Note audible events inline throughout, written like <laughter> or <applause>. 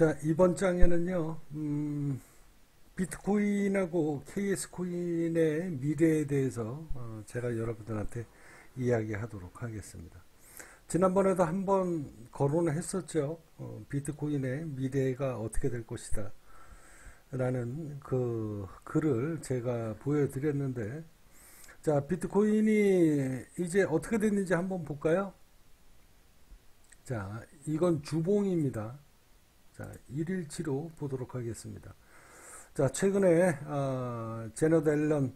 자, 이번 장에는요, 음, 비트코인하고 KS코인의 미래에 대해서 어, 제가 여러분들한테 이야기하도록 하겠습니다. 지난번에도 한번 거론을 했었죠. 어, 비트코인의 미래가 어떻게 될 것이다. 라는 그 글을 제가 보여드렸는데, 자, 비트코인이 이제 어떻게 됐는지 한번 볼까요? 자, 이건 주봉입니다. 자, 1일치로 보도록 하겠습니다. 자, 최근에, 어, 제너 델런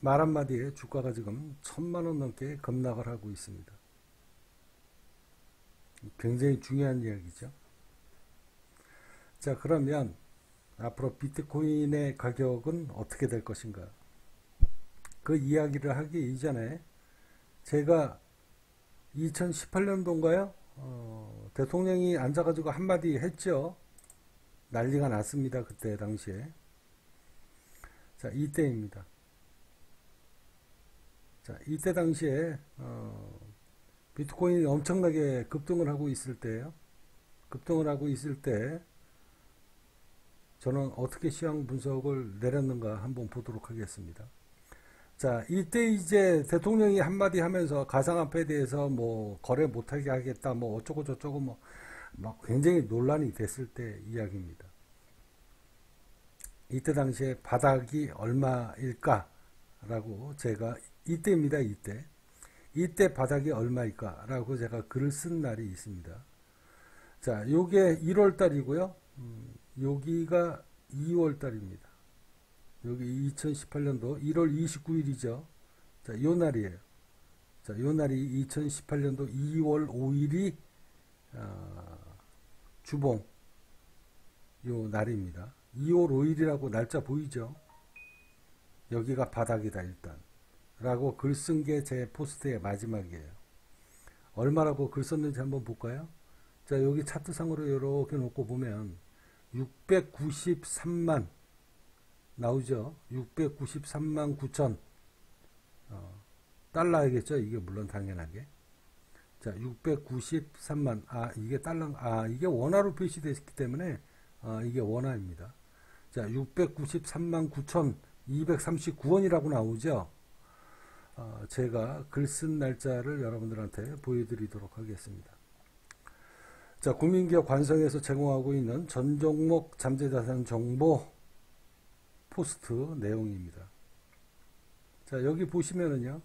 말 한마디에 주가가 지금 천만 원 넘게 급락을 하고 있습니다. 굉장히 중요한 이야기죠. 자, 그러면 앞으로 비트코인의 가격은 어떻게 될 것인가? 그 이야기를 하기 이전에 제가 2018년도인가요? 어, 대통령이 앉아가지고 한마디 했죠. 난리가 났습니다. 그때 당시에. 자, 이때입니다. 자, 이때 당시에, 어, 비트코인이 엄청나게 급등을 하고 있을 때요. 급등을 하고 있을 때, 저는 어떻게 시황 분석을 내렸는가 한번 보도록 하겠습니다. 자, 이때 이제 대통령이 한마디 하면서 가상화폐에 대해서 뭐 거래 못하게 하겠다, 뭐 어쩌고 저쩌고 뭐, 막 굉장히 논란이 됐을 때 이야기입니다. 이때 당시에 바닥이 얼마일까? 라고 제가 이때입니다, 이때. 이때 바닥이 얼마일까? 라고 제가 글을 쓴 날이 있습니다. 자, 요게 1월 달이고요. 음, 여기가 2월 달입니다. 여기 2018년도 1월 29일이죠. 자, 요 날이에요. 자, 요 날이 2018년도 2월 5일이 어, 주봉 요 날입니다. 2월 5일이라고 날짜 보이죠? 여기가 바닥이다 일단 라고 글 쓴 게 제 포스트의 마지막이에요. 얼마라고 글 썼는지 한번 볼까요? 자 여기 차트상으로 이렇게 놓고 보면 693만 나오죠. 693만 9천 어, 달러이겠죠. 이게 물론 당연하게. 자, 693만 아 이게 달러 아 이게 원화로 표시됐기 때문에 아, 이게 원화입니다. 자, 693만 9,239원이라고 나오죠. 어, 제가 글 쓴 날짜를 여러분들한테 보여드리도록 하겠습니다. 자, 국민기업 관성에서 제공하고 있는 전 종목 잠재자산 정보 포스트 내용입니다. 자, 여기 보시면은요.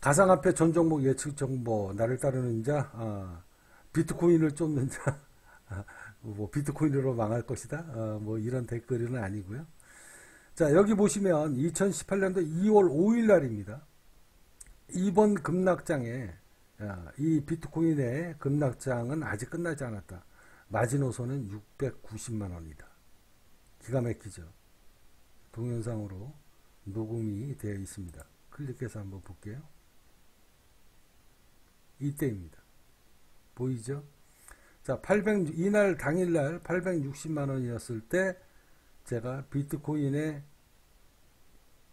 가상화폐 전 종목 예측 정보, 나를 따르는 자, 아, 비트코인을 쫓는 자, 아, 뭐 비트코인으로 망할 것이다. 아, 뭐 이런 댓글은 아니고요. 자, 여기 보시면 2018년도 2월 5일 날입니다. 이번 급락장에 아, 이 비트코인의 급락장은 아직 끝나지 않았다. 마지노선은 690만 원이다. 기가 막히죠. 동영상으로 녹음이 되어 있습니다. 클릭해서 한번 볼게요. 이때입니다. 보이죠? 자, 800, 이날 당일날 860만 원이었을 때 제가 비트코인의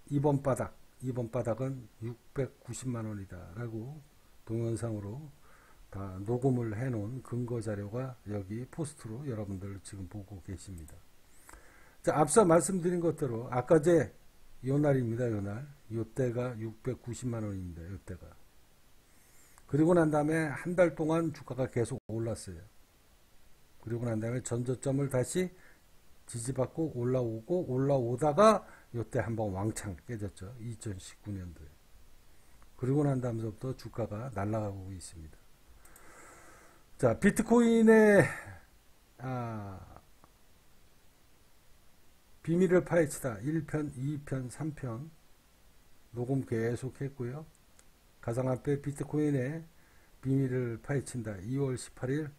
이번 바닥, 이번 바닥은 690만 원이다. 라고 동영상으로 다 녹음을 해 놓은 근거 자료가 여기 포스트로 여러분들 지금 보고 계십니다. 자, 앞서 말씀드린 것대로 아까 제 요 날입니다. 요 날. 요때가 690만 원입니다. 요때가. 그리고 난 다음에 한 달 동안 주가가 계속 올랐어요. 그리고 난 다음에 전저점을 다시 지지받고 올라오고 올라오다가 요때 한번 왕창 깨졌죠. 2019년도에. 그리고 난 다음부터 주가가 날아가고 있습니다. 자, 비트코인의 아, 비밀을 파헤치다 1편, 2편, 3편 녹음 계속 했고요. 가상화폐 비트코인의 비밀을 파헤친다 2월 18일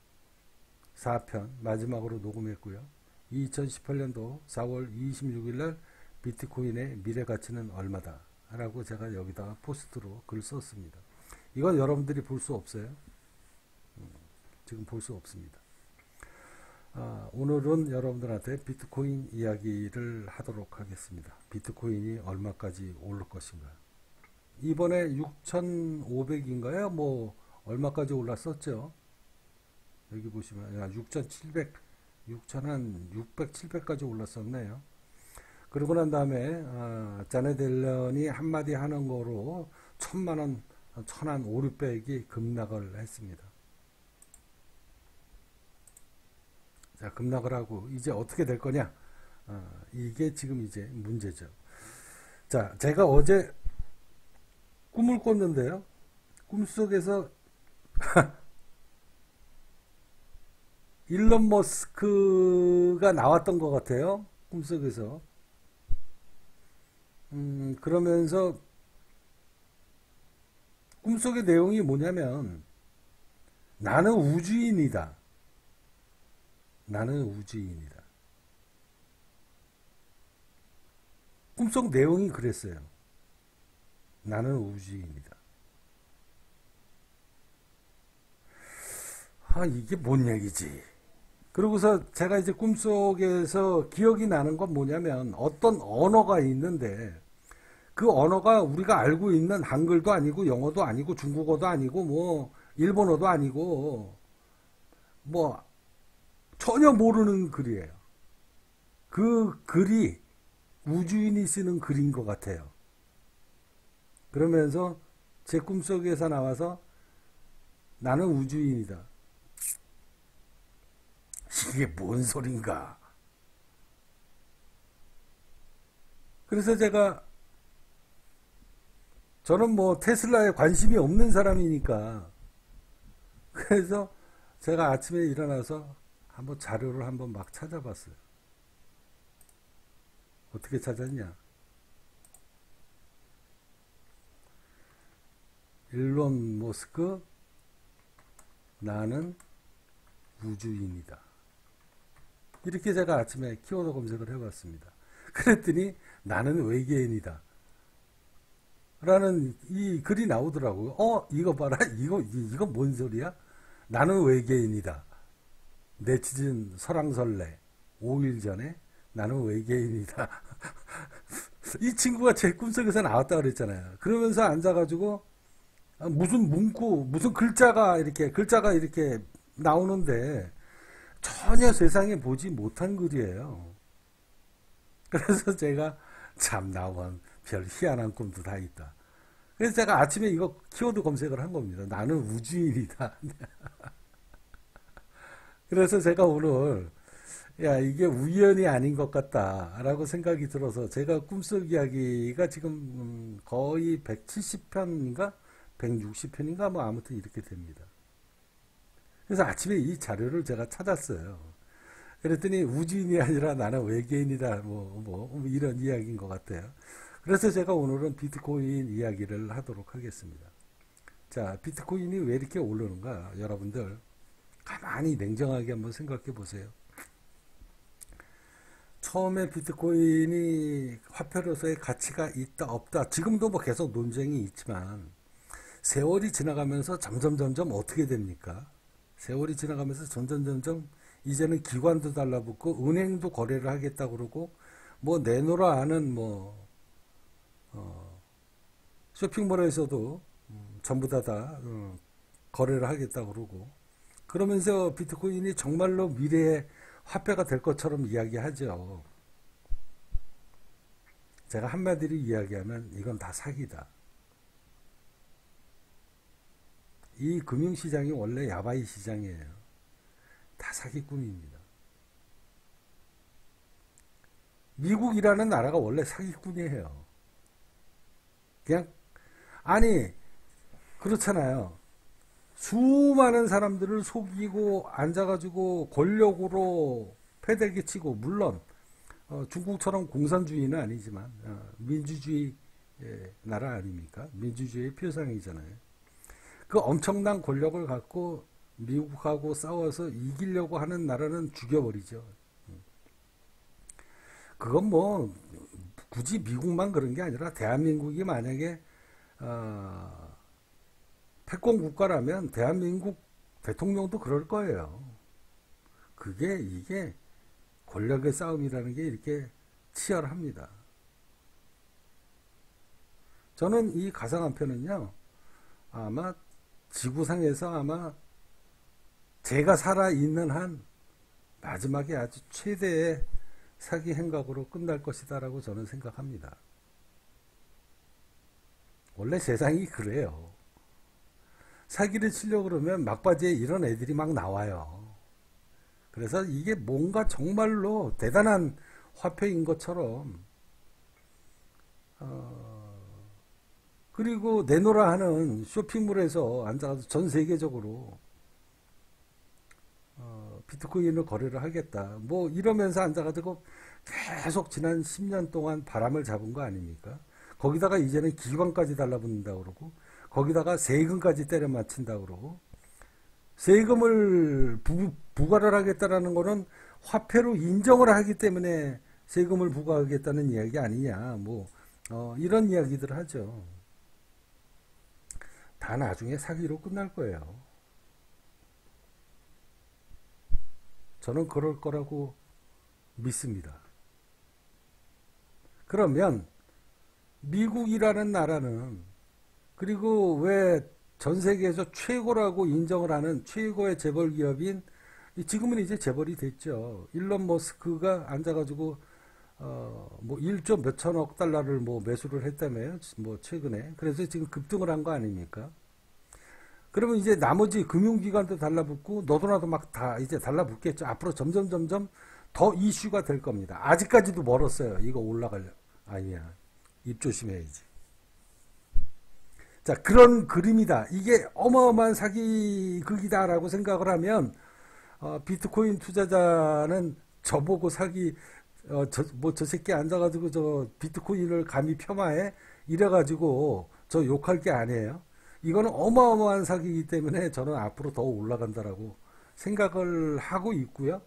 4편 마지막으로 녹음했고요. 2018년도 4월 26일 날 비트코인의 미래 가치는 얼마다 라고 제가 여기다 포스트로 글 썼습니다. 이건 여러분들이 볼 수 없어요. 음, 지금 볼 수 없습니다. 아, 오늘은 여러분들한테 비트코인 이야기를 하도록 하겠습니다. 비트코인이 얼마까지 오를 것인가. 이번에 6,500인가요? 뭐 얼마까지 올랐었죠? 여기 보시면 6,700, 6,000한 600, 700까지 올랐었네요. 그러고 난 다음에 어, 자네 델런이 한마디 하는 거로 천만 원, 천한 5, 600이 급락을 했습니다. 자, 급락을 하고 이제 어떻게 될 거냐? 어, 이게 지금 이제 문제죠. 자, 제가 어제 꿈을 꿨는데요. 꿈속에서 <laughs> 일론 머스크가 나왔던 것 같아요. 꿈속에서. 음, 그러면서 꿈속의 내용이 뭐냐면 나는 우주인이다. 나는 우주인이다. 꿈속 내용이 그랬어요. 나는 우주인이다. 아, 이게 뭔 얘기지? 그러고서 제가 이제 꿈속에서 기억이 나는 건 뭐냐면 어떤 언어가 있는데 그 언어가 우리가 알고 있는 한글도 아니고 영어도 아니고 중국어도 아니고 뭐 일본어도 아니고 뭐 전혀 모르는 글이에요. 그 글이 우주인이 쓰는 글인 것 같아요. 그러면서 제 꿈속에서 나와서 나는 우주인이다. 이게 뭔 소린가? 그래서 제가 저는 뭐 테슬라에 관심이 없는 사람이니까 그래서 제가 아침에 일어나서 한번 자료를 한번 막 찾아봤어요. 어떻게 찾았냐? 일론 머스크 나는 우주인이다. 이렇게 제가 아침에 키워드 검색을 해봤습니다. 그랬더니 나는 외계인이다. 라는 이 글이 나오더라고요. 어, 이거 봐라. 이거, 이거 뭔 소리야? 나는 외계인이다. 네티즌 설왕설래. 5일 전에 나는 외계인이다. <laughs> 이 친구가 제 꿈속에서 나왔다 그랬잖아요. 그러면서 앉아가지고 아, 무슨 문구, 무슨 글자가 이렇게, 글자가 이렇게 나오는데 전혀 세상에 보지 못한 글이에요. 그래서 제가 참 나온 별 희한한 꿈도 다 있다. 그래서 제가 아침에 이거 키워드 검색을 한 겁니다. 나는 우주인이다. <laughs> 그래서 제가 오늘 야 이게 우연이 아닌 것 같다라고 생각이 들어서 제가 꿈속 이야기가 지금 음, 거의 170편인가 160편인가 뭐 아무튼 이렇게 됩니다. 그래서 아침에 이 자료를 제가 찾았어요. 그랬더니 우주인이 아니라 나는 외계인이다 뭐, 뭐 이런 이야기인 것 같아요. 그래서 제가 오늘은 비트코인 이야기를 하도록 하겠습니다. 자, 비트코인이 왜 이렇게 오르는가? 여러분들 가만히 냉정하게 한번 생각해 보세요. 처음에 비트코인이 화폐로서의 가치가 있다 없다 지금도 뭐 계속 논쟁이 있지만 세월이 지나가면서 점점 점점 어떻게 됩니까? 세월이 지나가면서 점점 점점 이제는 기관도 달라붙고 은행도 거래를 하겠다 그러고 뭐 내놓으라 하는 뭐 어, 쇼핑몰에서도 음, 전부 다, 다 어, 거래를 하겠다 그러고 그러면서 비트코인이 정말로 미래의 화폐가 될 것처럼 이야기하죠. 제가 한마디로 이야기하면 이건 다 사기다. 이 금융시장이 원래 야바이 시장이에요. 다 사기꾼입니다. 미국이라는 나라가 원래 사기꾼이에요. 그냥 아니 그렇잖아요. 수많은 사람들을 속이고 앉아가지고 권력으로 패대기 치고 물론 어, 중국처럼 공산주의는 아니지만 어, 민주주의 나라 아닙니까? 민주주의 표상이잖아요. 그 엄청난 권력을 갖고 미국하고 싸워서 이기려고 하는 나라는 죽여버리죠. 그건 뭐 굳이 미국만 그런 게 아니라 대한민국이 만약에 어, 패권 국가라면 대한민국 대통령도 그럴 거예요. 그게 이게 권력의 싸움이라는 게 이렇게 치열합니다. 저는 이 가상 한편은요, 아마 지구상에서 아마 제가 살아있는 한 마지막에 아주 최대의 사기 행각으로 끝날 것이다 라고 저는 생각합니다. 원래 세상이 그래요. 사기를 치려고 그러면 막바지에 이런 애들이 막 나와요. 그래서 이게 뭔가 정말로 대단한 화폐인 것처럼 어, 그리고 내노라 하는 쇼핑몰에서 앉아서 전 세계적으로 어, 비트코인을 거래를 하겠다. 뭐 이러면서 앉아가지고 계속 지난 10년 동안 바람을 잡은 거 아닙니까? 거기다가 이제는 기관까지 달라붙는다 그러고 거기다가 세금까지 때려 맞춘다 그러고 세금을 부, 부과를 하겠다라는 거는 화폐로 인정을 하기 때문에 세금을 부과하겠다는 이야기 아니냐 뭐 어, 이런 이야기들 하죠. 다 나중에 사기로 끝날 거예요. 저는 그럴 거라고 믿습니다. 그러면 미국이라는 나라는 그리고 왜 전 세계에서 최고라고 인정을 하는 최고의 재벌 기업인 지금은 이제 재벌이 됐죠. 일론 머스크가 앉아가지고 어뭐 1조 몇천억 달러를 뭐 매수를 했다며요. 뭐 최근에 그래서 지금 급등을 한 거 아닙니까? 그러면 이제 나머지 금융기관도 달라붙고 너도 나도 막 다 이제 달라붙겠죠. 앞으로 점점 점점 더 이슈가 될 겁니다. 아직까지도 멀었어요. 이거 올라가려. 아니야. 입 조심해야지. 자, 그런 그림이다. 이게 어마어마한 사기극이다라고 생각을 하면, 어, 비트코인 투자자는 저보고 사기, 어, 저, 뭐, 저 새끼 앉아가지고 저 비트코인을 감히 폄하해? 이래가지고 저 욕할 게 아니에요. 이거는 어마어마한 사기이기 때문에 저는 앞으로 더 올라간다라고 생각을 하고 있고요.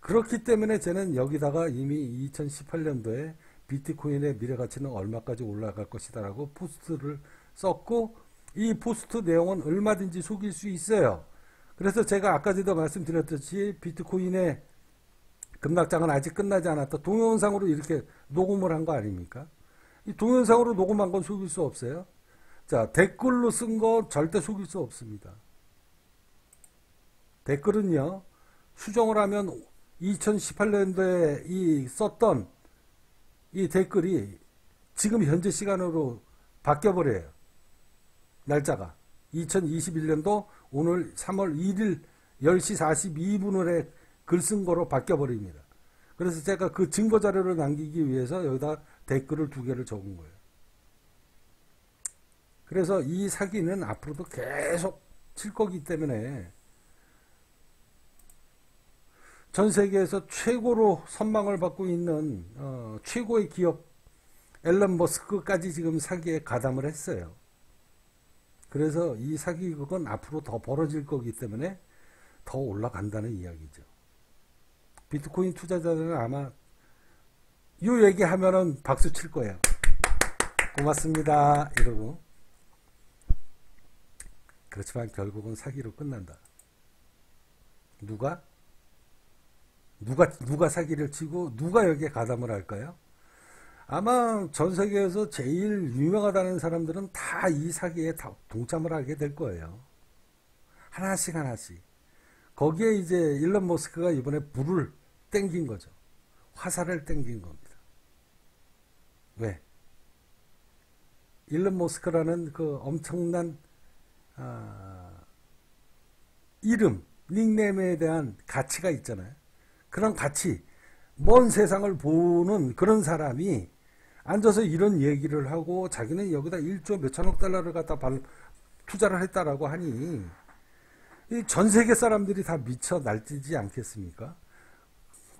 그렇기 때문에 저는 여기다가 이미 2018년도에 비트코인의 미래 가치는 얼마까지 올라갈 것이다라고 포스트를 썼고 이 포스트 내용은 얼마든지 속일 수 있어요. 그래서 제가 아까 전에도 말씀드렸듯이 비트코인의 급락장은 아직 끝나지 않았다. 동영상으로 이렇게 녹음을 한 거 아닙니까? 이 동영상으로 녹음한 건 속일 수 없어요. 자, 댓글로 쓴거 절대 속일 수 없습니다. 댓글은요, 수정을 하면 2018년도에 이 썼던 이 댓글이 지금 현재 시간으로 바뀌어버려요. 날짜가. 2021년도 오늘 3월 1일 10시 42분에 글 쓴 거로 바뀌어 버립니다. 그래서 제가 그 증거 자료를 남기기 위해서 여기다 댓글을 두 개를 적은 거예요. 그래서 이 사기는 앞으로도 계속 칠 거기 때문에 전 세계에서 최고로 선망을 받고 있는 어, 최고의 기업 앨런 머스크까지 지금 사기에 가담을 했어요. 그래서 이 사기극은 앞으로 더 벌어질 거기 때문에 더 올라간다는 이야기죠. 비트코인 투자자들은 아마 이 얘기하면은 박수 칠 거예요. 고맙습니다. 이러고. 그렇지만 결국은 사기로 끝난다. 누가? 누가, 누가 사기를 치고 누가 여기에 가담을 할까요? 아마 전 세계에서 제일 유명하다는 사람들은 다 이 사기에 다 동참을 하게 될 거예요. 하나씩 하나씩. 거기에 이제 일론 머스크가 이번에 불을 땡긴 거죠. 화살을 땡긴 겁니다. 왜? 일론 머스크라는 그 엄청난 아, 이름, 닉네임에 대한 가치가 있잖아요. 그런 가치, 먼 세상을 보는 그런 사람이 앉아서 이런 얘기를 하고 자기는 여기다 1조 몇천억 달러를 갖다 발, 투자를 했다라고 하니 전 세계 사람들이 다 미쳐 날뛰지 않겠습니까?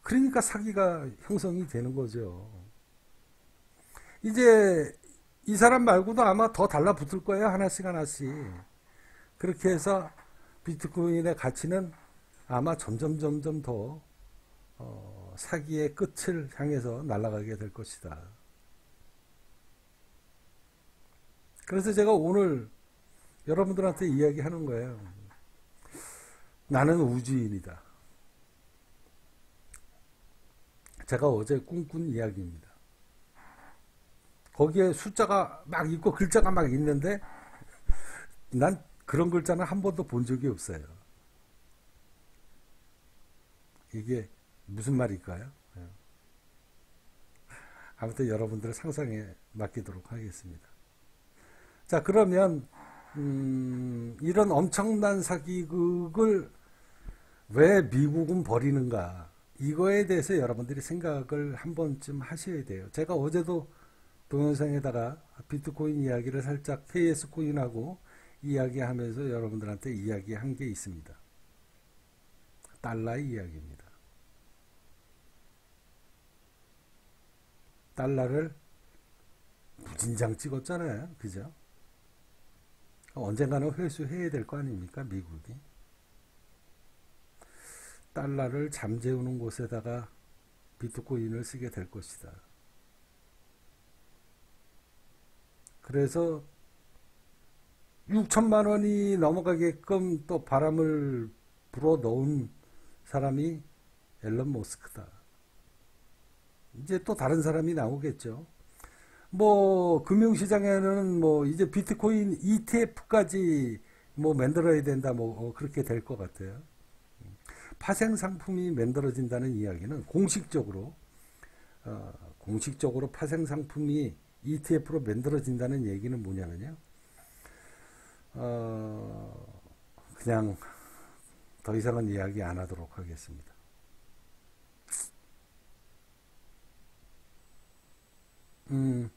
그러니까 사기가 형성이 되는 거죠. 이제 이 사람 말고도 아마 더 달라붙을 거예요. 하나씩 하나씩. 그렇게 해서 비트코인의 가치는 아마 점점 점점 더 어, 사기의 끝을 향해서 날아가게 될 것이다. 그래서 제가 오늘 여러분들한테 이야기하는 거예요. 나는 우주인이다. 제가 어제 꿈꾼 이야기입니다. 거기에 숫자가 막 있고 글자가 막 있는데 난 그런 글자는 한 번도 본 적이 없어요. 이게 무슨 말일까요? 예. 아무튼 여러분들의 상상에 맡기도록 하겠습니다. 자, 그러면, 음, 이런 엄청난 사기극을 왜 미국은 버리는가? 이거에 대해서 여러분들이 생각을 한 번쯤 하셔야 돼요. 제가 어제도 동영상에다가 비트코인 이야기를 살짝 KS 코인하고 이야기하면서 여러분들한테 이야기한 게 있습니다. 달러의 이야기입니다. 달러를 무진장 찍었잖아요. 그죠? 언젠가는 회수해야 될 거 아닙니까? 미국이. 달러를 잠재우는 곳에다가 비트코인을 쓰게 될 것이다. 그래서 6천만 원이 넘어가게끔 또 바람을 불어 넣은 사람이 앨런 머스크다. 이제 또 다른 사람이 나오겠죠. 뭐 금융시장에는 뭐 이제 비트코인 ETF까지 뭐 만들어야 된다 뭐 그렇게 될 것 같아요. 파생 상품이 만들어진다는 이야기는 공식적으로 어, 공식적으로 파생 상품이 ETF로 만들어진다는 얘기는 뭐냐면요. 어, 그냥 더 이상은 이야기 안 하도록 하겠습니다. 음,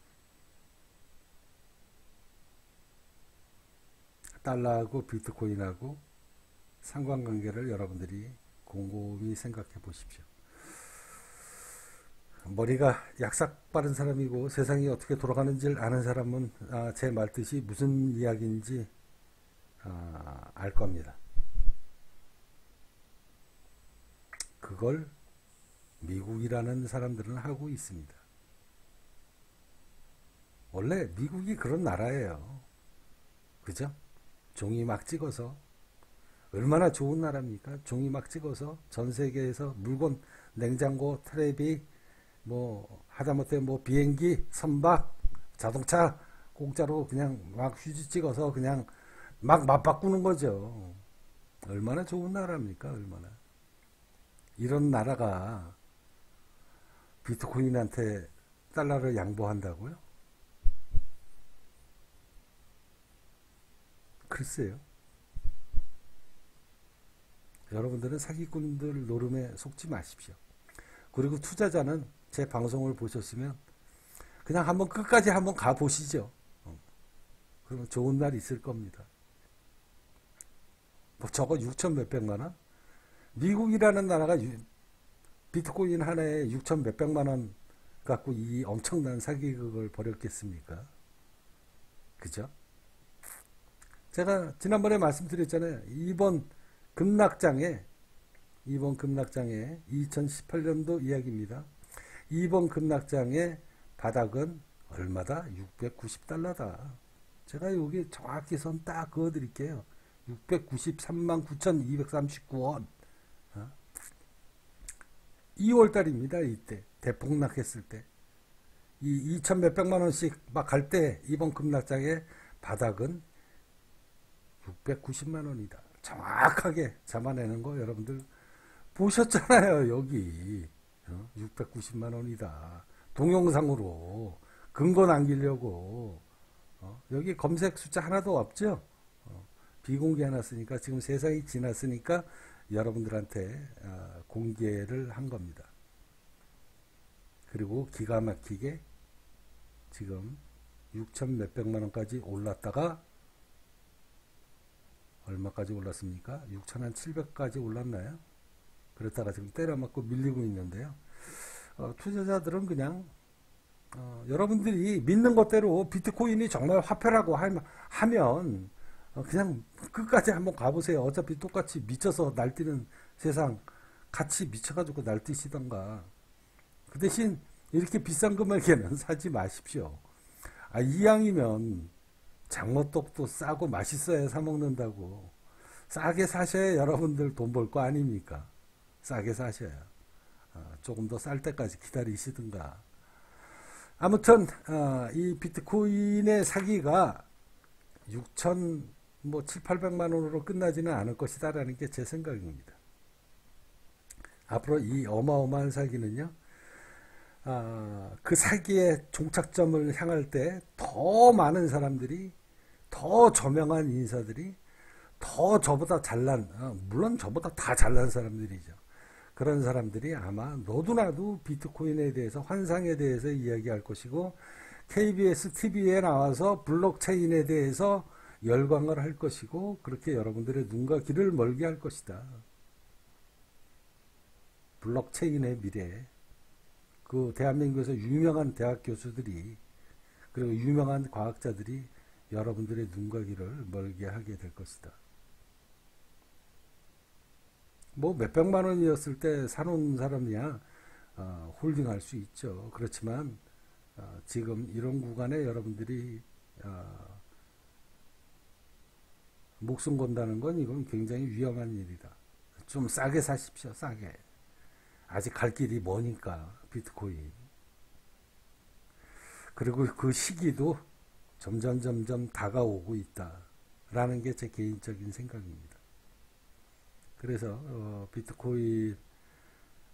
달러하고 비트코인하고 상관관계를 여러분들이 곰곰이 생각해 보십시오. 머리가 약삭 빠른 사람이고 세상이 어떻게 돌아가는지를 아는 사람은 아, 제 말뜻이 무슨 이야기인지 아, 알 겁니다. 그걸 미국이라는 사람들은 하고 있습니다. 원래 미국이 그런 나라예요. 그죠? 종이 막 찍어서 얼마나 좋은 나라입니까? 종이 막 찍어서 전 세계에서 물건, 냉장고, 테레비, 뭐 하다못해 뭐 비행기, 선박, 자동차 공짜로 그냥 막 휴지 찍어서 그냥 막 맞바꾸는 거죠. 얼마나 좋은 나라입니까? 얼마나. 이런 나라가 비트코인한테 달러를 양보한다고요? 글쎄요. 여러분들은 사기꾼들 노름에 속지 마십시오. 그리고 투자자는 제 방송을 보셨으면 그냥 한번 끝까지 한번 가보시죠. 어. 그러면 좋은 날 있을 겁니다. 뭐 저거 6천 몇백만 원? 미국이라는 나라가 비트코인 하나에 6천 몇백만 원 갖고 이 엄청난 사기극을 벌였겠습니까? 그죠? 제가 지난번에 말씀드렸잖아요. 이번 급락장에 이번 급락장에 2018년도 이야기입니다. 이번 급락장의 바닥은 얼마다? 690달러다. 제가 여기 정확히 선 딱 그어 드릴게요. 693만 9,239원. 2월 달입니다. 이때. 대폭락했을 때. 이 2천 몇백만 원씩 막 갈 때 이번 급락장의 바닥은 690만 원이다. 정확하게 잡아내는 거 여러분들 보셨잖아요. 여기. 690만 어? 원이다. 동영상으로 근거 남기려고 어? 여기 검색 숫자 하나도 없죠. 어? 비공개해놨으니까 지금 세상이 지났으니까 여러분들한테 어, 공개를 한 겁니다. 그리고 기가 막히게 지금 6천 몇백만 원까지 올랐다가 얼마까지 올랐습니까? 6천 한 700까지 올랐나요? 그랬다가 지금 때려맞고 밀리고 있는데요. 어, 투자자들은 그냥 어, 여러분들이 믿는 것대로 비트코인이 정말 화폐라고 하면 어, 그냥 끝까지 한번 가보세요. 어차피 똑같이 미쳐서 날뛰는 세상 같이 미쳐가지고 날뛰시던가. 그 대신 이렇게 비싼 금액에는 <laughs> 사지 마십시오. 아, 이왕이면 장어떡도 싸고 맛있어야 사 먹는다고. 싸게 사셔야 여러분들 돈 벌 거 아닙니까? 싸게 사셔야. 어, 조금 더 쌀 때까지 기다리시든가. 아무튼 어, 이 비트코인의 사기가 6천 뭐 7, 800만 원으로 끝나지는 않을 것이다라는 게 제 생각입니다. 앞으로 이 어마어마한 사기는요, 아, 그 사기의 종착점을 향할 때 더 많은 사람들이, 더 저명한 인사들이, 더 저보다 잘난, 어, 물론 저보다 다 잘난 사람들이죠. 그런 사람들이 아마 너도 나도 비트코인에 대해서 환상에 대해서 이야기할 것이고 KBS TV에 나와서 블록체인에 대해서 열광을 할 것이고 그렇게 여러분들의 눈과 귀를 멀게 할 것이다. 블록체인의 미래. 그 대한민국에서 유명한 대학 교수들이 그리고 유명한 과학자들이 여러분들의 눈과 귀를 멀게 하게 될 것이다. 뭐 몇백만 원이었을 때 사놓은 사람이야 어, 홀딩할 수 있죠. 그렇지만 어, 지금 이런 구간에 여러분들이 어, 목숨 건다는 건 이건 굉장히 위험한 일이다. 좀 싸게 사십시오. 싸게. 아직 갈 길이 머니까 비트코인. 그리고 그 시기도 점점 점점 다가오고 있다라는 게 제 개인적인 생각입니다. 그래서 어, 비트코인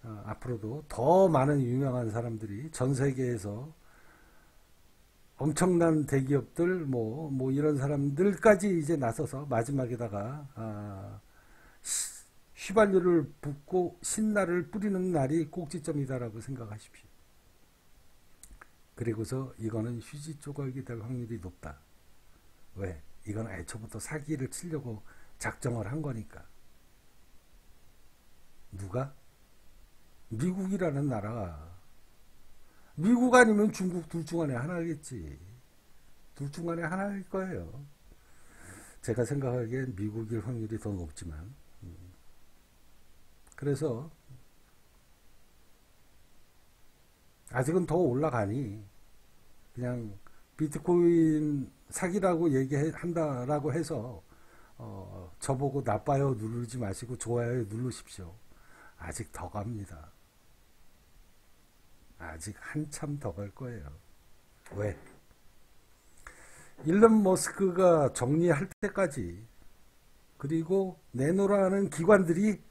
어, 앞으로도 더 많은 유명한 사람들이 전 세계에서 엄청난 대기업들 뭐, 뭐 이런 사람들까지 이제 나서서 마지막에다가 아, 휘발유를 붓고 신나를 뿌리는 날이 꼭지점이다라고 생각하십시오. 그리고서 이거는 휴지 조각이 될 확률이 높다. 왜? 이건 애초부터 사기를 치려고 작정을 한 거니까. 누가? 미국이라는 나라가 미국 아니면 중국 둘 중 안에 하나겠지. 둘 중 안에 하나일 거예요. 제가 생각하기엔 미국일 확률이 더 높지만. 음. 그래서 아직은 더 올라가니 그냥 비트코인 사기라고 얘기한다라고 해서 어, 저보고 나빠요 누르지 마시고 좋아요 누르십시오. 아직 더 갑니다. 아직 한참 더 갈 거예요. 왜? 일론 머스크가 정리할 때까지 그리고 내노라는 기관들이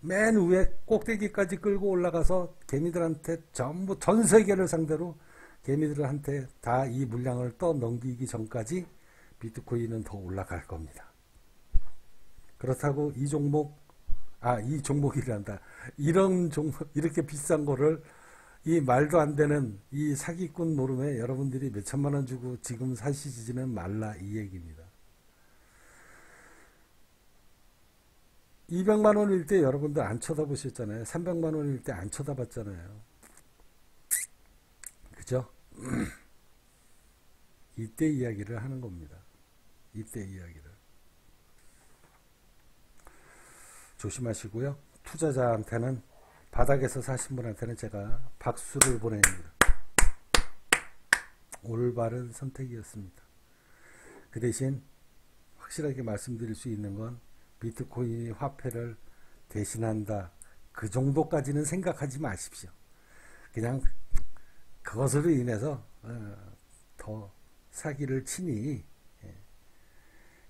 맨 위에 꼭대기까지 끌고 올라가서 개미들한테 전부 전 세계를 상대로 개미들한테 다 이 물량을 떠넘기기 전까지 비트코인은 더 올라갈 겁니다. 그렇다고 이 종목 아, 이 종목이란다. 이런 종목, 이렇게 비싼 거를 이 말도 안 되는 이 사기꾼 노름에 여러분들이 몇 천만 원 주고 지금 사시지는 말라 이 얘기입니다. 200만 원일 때 여러분들 안 쳐다보셨잖아요. 300만 원일 때 안 쳐다봤잖아요. 그죠? <clears throat> 이때 이야기를 하는 겁니다. 이때 이야기를. 조심하시고요. 투자자한테는 바닥에서 사신 분한테는 제가 박수를 보냅니다. 올바른 선택이었습니다. 그 대신 확실하게 말씀드릴 수 있는 건 비트코인이 화폐를 대신한다. 그 정도까지는 생각하지 마십시오. 그냥 그것으로 인해서 어, 더 사기를 치니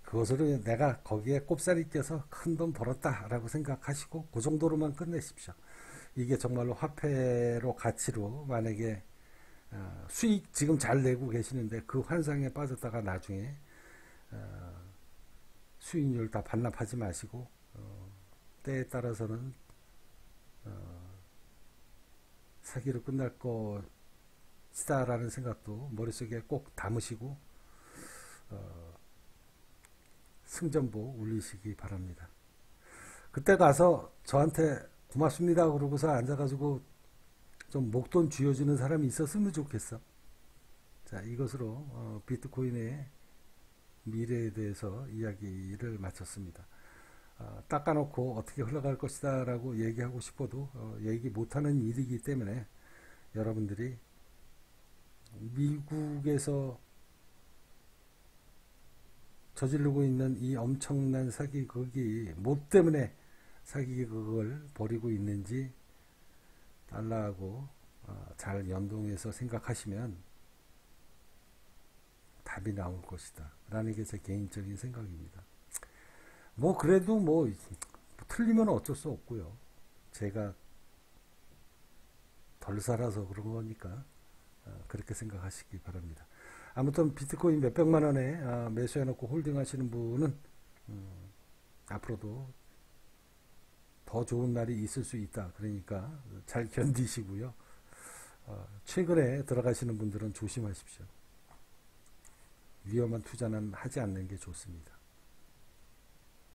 그것으로 내가 거기에 꼽살이 껴서 큰 돈 벌었다라고 생각하시고 그 정도로만 끝내십시오. 이게 정말로 화폐로 가치로 만약에 어, 수익 지금 잘 내고 계시는데 그 환상에 빠졌다가 나중에 어, 수익률 다 반납하지 마시고 어, 때에 따라서는 사기로 끝날 것 이다라는 생각도 머릿속에 꼭 담으시고 승전보 울리시기 바랍니다. 그때 가서 저한테 고맙습니다 그러고서 앉아가지고 좀 목돈 쥐어주는 사람이 있었으면 좋겠어. 자 이것으로 어, 비트코인의 미래에 대해서 이야기를 마쳤습니다. 어, 닦아놓고 어떻게 흘러갈 것이다 라고 얘기하고 싶어도 어, 얘기 못하는 일이기 때문에 여러분들이 미국에서 저지르고 있는 이 엄청난 사기극이 뭐 때문에 사기극을 벌이고 있는지 달러하고 어, 잘 연동해서 생각하시면 답이 나올 것이다. 라는 게 제 개인적인 생각입니다. 뭐 그래도 뭐 틀리면 어쩔 수 없고요. 제가 덜 살아서 그런 거니까 어, 그렇게 생각하시기 바랍니다. 아무튼 비트코인 몇백만 원에 아, 매수해놓고 홀딩하시는 분은 음, 앞으로도 더 좋은 날이 있을 수 있다. 그러니까 잘 견디시고요. 어, 최근에 들어가시는 분들은 조심하십시오. 위험한 투자는 하지 않는 게 좋습니다.